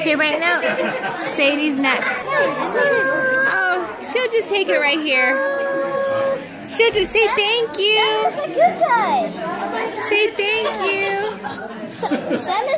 Okay, right now, Sadie's next. Oh, she'll just take it right here. She'll just say thank you. Say thank you. Send